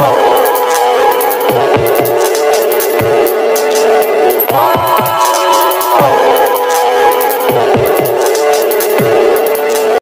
Oh!